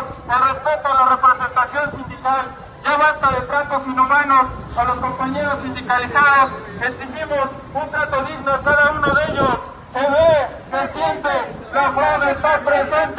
el respeto a la representación sindical. Ya basta de tratos inhumanos a los compañeros sindicalizados. Exigimos un trato digno a cada uno de ellos. Se ve, se siente, la fraude está presente.